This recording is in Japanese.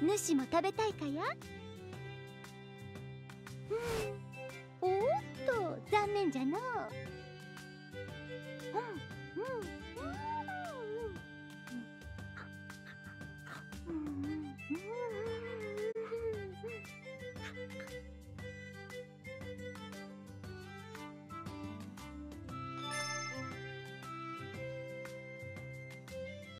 主も食べたいかやんおっと残念じゃのう。